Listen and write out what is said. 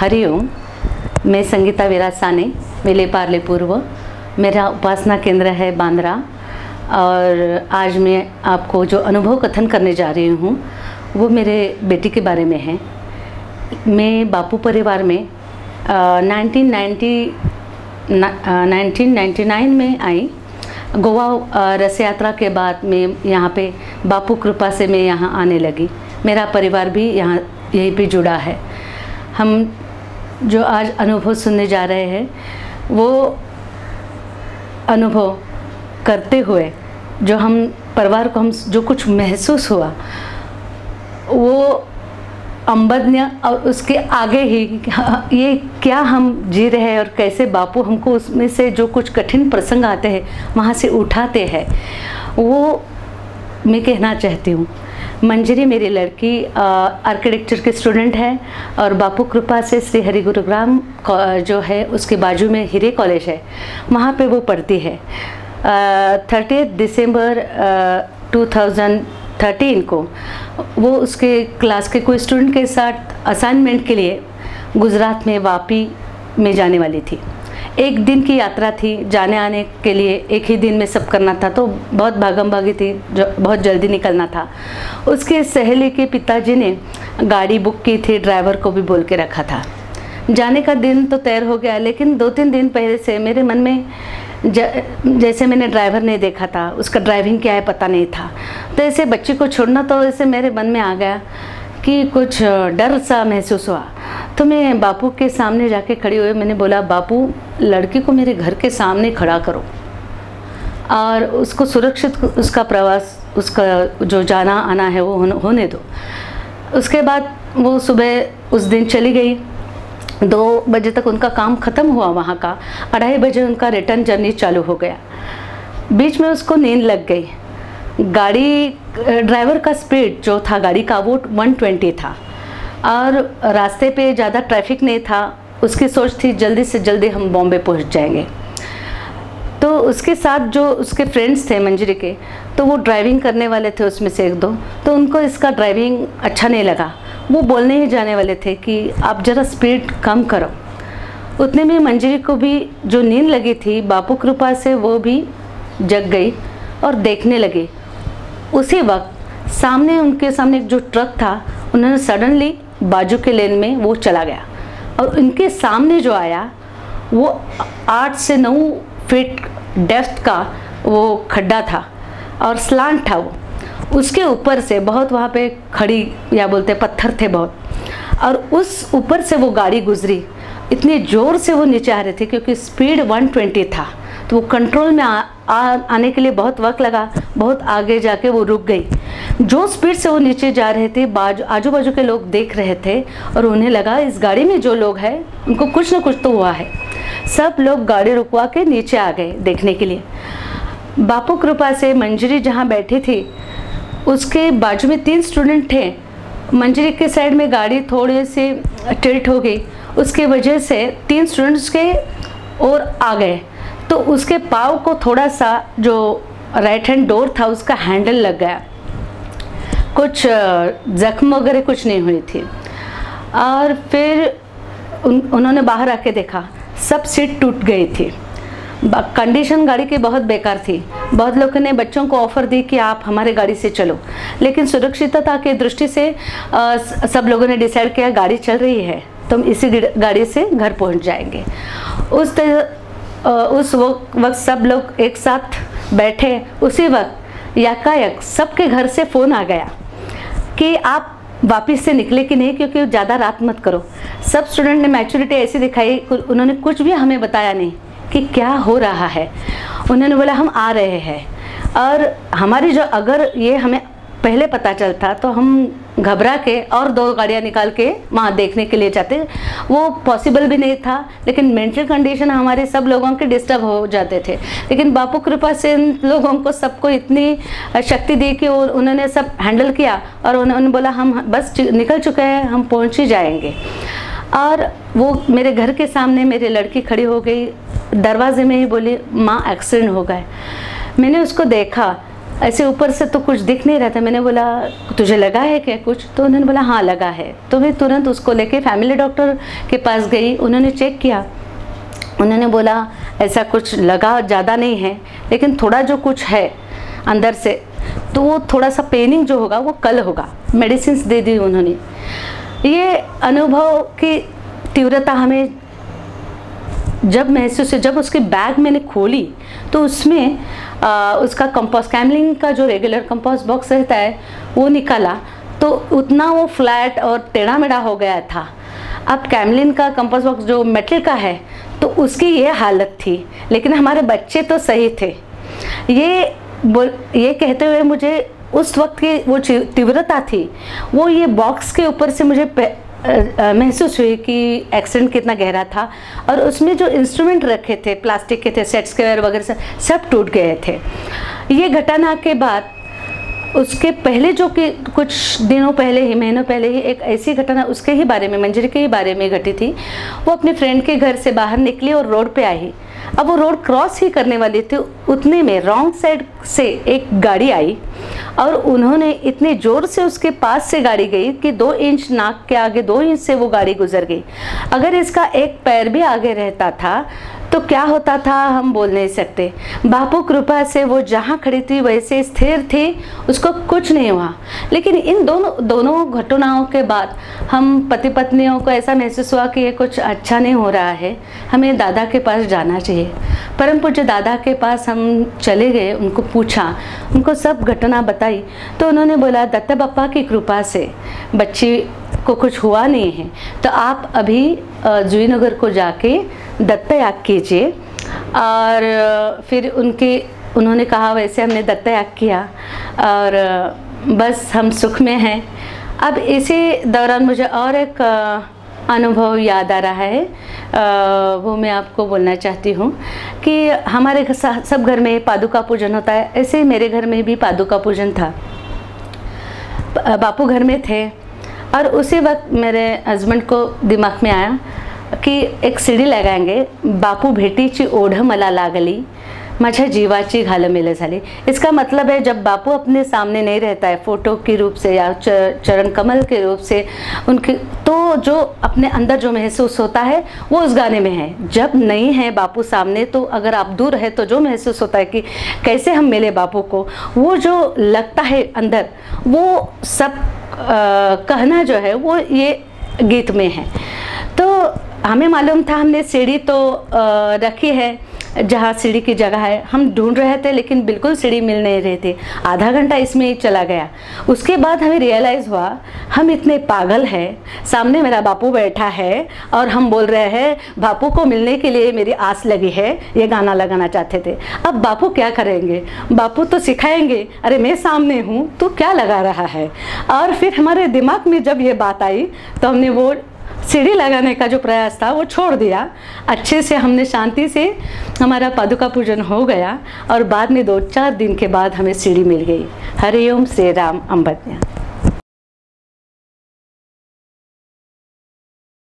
हरिओम मैं संगीता विरासाने, मेले पार्ले पूर्व। मेरा उपासना केंद्र है बांद्रा। और आज मैं आपको जो अनुभव कथन करने जा रही हूँ, वो मेरे बेटी के बारे में है। मैं बापू परिवार में नाइनटीन नाइन्टी में आई। गोवा रस यात्रा के बाद मैं यहाँ पे बापू कृपा से मैं यहाँ आने लगी। मेरा परिवार भी यहाँ, यहीं पे जुड़ा है। हम जो आज अनुभव सुनने जा रहे हैं, वो अनुभव करते हुए जो हम परिवार को हम जो कुछ महसूस हुआ, वो अम्बदन्य और उसके आगे ही, ये क्या हम जी रहे हैं और कैसे बापू हमको उसमें से जो कुछ कठिन प्रसंग आते हैं, वहाँ से उठाते हैं, वो मैं कहना चाहती हूँ। मंजरी मेरी लड़की आर्किटेक्चर के स्टूडेंट है और बापू कृपा से श्री हरि गुरुग्राम जो है, उसके बाजू में हिरे कॉलेज है। वहाँ पे वो पढ़ती है। Thirty December two thousand thirteen को वो उसके क्लास के कोई स्टूडेंट के साथ असाइनमेंट के लिए गुजरात में वापी में जाने वाली थी। एक दिन की यात्रा थी जाने आने के लिए एक ही दिन में सब करना था तो बहुत भागम भागी थी जो बहुत जल्दी निकलना था। उसके सहेली के पिताजी ने गाड़ी बुक की थी ड्राइवर को भी बोल के रखा था। जाने का दिन तो तैयार हो गया लेकिन दो तीन दिन पहले से मेरे मन में ज, जैसे मैंने ड्राइवर नहीं देखा था उसका ड्राइविंग क्या है पता नहीं था। तो ऐसे बच्ची को छोड़ना तो ऐसे मेरे मन में आ गया। कि कुछ डर सा महसूस हुआ। तो मैं बापू के सामने जाके खड़ी हुई, मैंने बोला, बापू, लड़की को मेरे घर के सामने खड़ा करो और उसको सुरक्षित उसका प्रवास, उसका जो जाना आना है वो होने दो। उसके बाद वो सुबह उस दिन चली गई। दो बजे तक उनका काम ख़त्म हुआ वहाँ का। अढ़ाई बजे उनका रिटर्न जर्नी चालू हो गया। बीच में उसको नींद लग गई। गाड़ी ड्राइवर का स्पीड जो था गाड़ी का, वो 120 था। और रास्ते पे ज़्यादा ट्रैफ़िक नहीं था, उसकी सोच थी, जल्दी से जल्दी हम बॉम्बे पहुँच जाएँगे। तो उसके साथ जो उसके फ्रेंड्स थे मंजरी के तो वो ड्राइविंग करने वाले थे उसमें से एक दो। तो उनको इसका ड्राइविंग अच्छा नहीं लगा। वो बोलने ही जाने वाले थे कि आप ज़रा स्पीड कम करो। उतने में मंजरी को भी जो नींद लगी थी, बापू कृपा से वो भी जग गई और देखने लगी। उसी वक्त सामने उनके सामने जो ट्रक था, उन्होंने सडनली बाजू के लेन में वो चला गया। और उनके सामने जो आया, वो आठ से नौ फीट डेफ्थ का वो खड्डा था और स्लांट था वो। उसके ऊपर से बहुत वहाँ पे खड़ी, या बोलते पत्थर थे बहुत। और उस ऊपर से वो गाड़ी गुजरी। इतने ज़ोर से वो नीचे आ रहे थे क्योंकि स्पीड 120 था। तो वो कंट्रोल में आ, आ, आने के लिए बहुत वक्त लगा बहुत आगे जाके वो रुक गई। जो स्पीड से वो नीचे जा रहे थे बाजू आजू बाजू के लोग देख रहे थे और उन्हें लगा इस गाड़ी में जो लोग हैं उनको कुछ ना कुछ तो हुआ है। सब लोग गाड़ी रुकवा के नीचे आ गए देखने के लिए। बापू कृपा से मंजरी जहाँ बैठी थी उसके बाजू में तीन स्टूडेंट थे। मंजरी के साइड में गाड़ी थोड़े से टिल्ट हो गई। उसके वजह से तीन स्टूडेंट्स के और आ गए। तो उसके पाव को थोड़ा सा जो राइट हैंड डोर था उसका हैंडल लग गया। कुछ जख्म वगैरह कुछ नहीं हुई थी। और फिर उन, उन्होंने बाहर आके देखा सब सीट टूट गई थी। कंडीशन गाड़ी की बहुत बेकार थी। बहुत लोगों ने बच्चों को ऑफ़र दी कि आप हमारे गाड़ी से चलो। लेकिन सुरक्षितता की दृष्टि से आ, सब लोगों ने डिसाइड किया गाड़ी चल रही है तो हम इसी गाड़ी से घर पहुँच जाएँगे। उस तरह उस वक्त सब लोग एक साथ बैठे उसी वक्त यकायक सबके घर से फ़ोन आ गया कि आप वापस से निकले कि नहीं, क्योंकि ज़्यादा रात मत करो। सब स्टूडेंट ने मैच्योरिटी ऐसी दिखाई उन्होंने कुछ भी हमें बताया नहीं कि क्या हो रहा है। उन्होंने बोला, हम आ रहे हैं। और हमारी जो, अगर ये हमें पहले पता चलता तो हम घबरा के और दो गाड़ियाँ निकाल के वहाँ देखने के लिए जाते। वो पॉसिबल भी नहीं था, लेकिन मेंटल कंडीशन हमारे सब लोगों के डिस्टर्ब हो जाते थे। लेकिन बापू कृपा से इन लोगों को सबको इतनी शक्ति दी कि उन्होंने सब हैंडल किया और उन्होंने बोला, हम बस निकल चुके हैं, हम पहुँच ही जाएँगे। और वो मेरे घर के सामने मेरी लड़की खड़ी हो गई। दरवाजे में ही बोली, माँ एक्सीडेंट हो गए मैंने उसको देखा। ऐसे ऊपर से तो कुछ दिख नहीं रहा था। मैंने बोला, तुझे लगा है क्या कुछ? तो उन्होंने बोला हाँ लगा है। तो मैं तुरंत उसको लेके फैमिली डॉक्टर के पास गई। उन्होंने चेक किया। उन्होंने बोला, ऐसा कुछ लगा ज़्यादा नहीं है, लेकिन थोड़ा जो कुछ है अंदर से तो वो थोड़ा सा पेनिंग जो होगा, वो कल होगा। मेडिसिन दे दी उन्होंने। ये अनुभव की तीव्रता हमें जब महसूस जब उसकी बैग मैंने खोली तो उसमें आ, उसका कंपोस्ट कैमलिंग का जो रेगुलर कंपोस्ट बॉक्स रहता है वो निकाला। तो उतना वो फ्लैट और टेढ़ा मेढ़ा हो गया था। अब कैमलिन का कंपोस्ट बॉक्स जो मेटल का है तो उसकी ये हालत थी। लेकिन हमारे बच्चे तो सही थे। ये बोल ये कहते हुए मुझे उस वक्त की वो तीव्रता थी। वो ये बॉक्स के ऊपर से मुझे महसूस हुई कि एक्सीडेंट कितना गहरा था और उसमें जो इंस्ट्रूमेंट रखे थे प्लास्टिक के थे सेट स्क्वायर वगैरह सब टूट गए थे। ये घटना के बाद, उसके पहले जो कि कुछ दिनों पहले ही, महीनों पहले ही एक ऐसी घटना उसके ही बारे में मंजरी के ही बारे में घटी थी। वो अपने फ्रेंड के घर से बाहर निकली और रोड पर आई। अब वो रोड क्रॉस ही करने वाले थे, उतने में रॉन्ग साइड से एक गाड़ी आई और उन्होंने इतने ज़ोर से उसके पास से गाड़ी गई कि दो इंच नाक के आगे, दो इंच से वो गाड़ी गुजर गई। अगर इसका एक पैर भी आगे रहता था तो क्या होता था, हम बोल नहीं सकते। बापू कृपा से वो जहाँ खड़ी थी, वैसे स्थिर थी, उसको कुछ नहीं हुआ। लेकिन इन दोनों दोनों घटनाओं के बाद हम पति पत्नियों को ऐसा महसूस हुआ कि ये कुछ अच्छा नहीं हो रहा है। हमें दादा के पास जाना चाहिए। परम पूज्य दादा के पास हम चले गए, उनको पूछा, उनको सब घटना बताई तो उन्होंने बोला, दत्ता बप्पा की कृपा से बच्ची को कुछ हुआ नहीं है तो आप अभी जुईनगर को जाके दत्तयाग कीजिए। और फिर उनके उन्होंने कहा वैसे हमने दत्तयाग किया और बस हम सुख में हैं। अब इसी दौरान मुझे और एक अनुभव याद आ रहा है। आ, वो मैं आपको बोलना चाहती हूँ कि हमारे सब घर में पादुका पूजन होता है। ऐसे ही मेरे घर में भी पादुका पूजन था। बापू घर में थे। और उसी वक्त मेरे हस्बैंड को दिमाग में आया कि एक सीढ़ी लगाएँगे, बापू भेटी ची ओढ मला लागली। माझ्या जीवाची घालमेल झाली. इसका मतलब है जब बापू अपने सामने नहीं रहता है फ़ोटो के रूप से या चरण कमल के रूप से उनके तो जो अपने अंदर जो महसूस होता है वो उस गाने में है। जब नहीं है बापू सामने तो अगर आप दूर है तो जो महसूस होता है कि कैसे हम मिले बापू को वो जो लगता है अंदर वो सब आ, कहना जो है वो ये गीत में है। तो हमें मालूम था हमने सीढ़ी तो रखी है जहाँ सीढ़ी की जगह है, हम ढूंढ रहे थे, लेकिन बिल्कुल सीढ़ी मिल नहीं रही थी। आधा घंटा इसमें ही चला गया। उसके बाद हमें रियलाइज़ हुआ, हम इतने पागल हैं, सामने मेरा बापू बैठा है और हम बोल रहे हैं, बापू को मिलने के लिए मेरी आस लगी है, ये गाना लगाना चाहते थे। अब बापू क्या करेंगे? बापू तो सिखाएँगे, अरे मैं सामने हूँ तो क्या लगा रहा है? और फिर हमारे दिमाग में जब ये बात आई तो हमने वो सीढ़ी लगाने का जो प्रयास था, वो छोड़ दिया। अच्छे से हमने शांति से हमारा पादुका पूजन हो गया और बाद में दो चार दिन के बाद हमें सीढ़ी मिल गई। हरिओम श्री राम, अम्बत्या।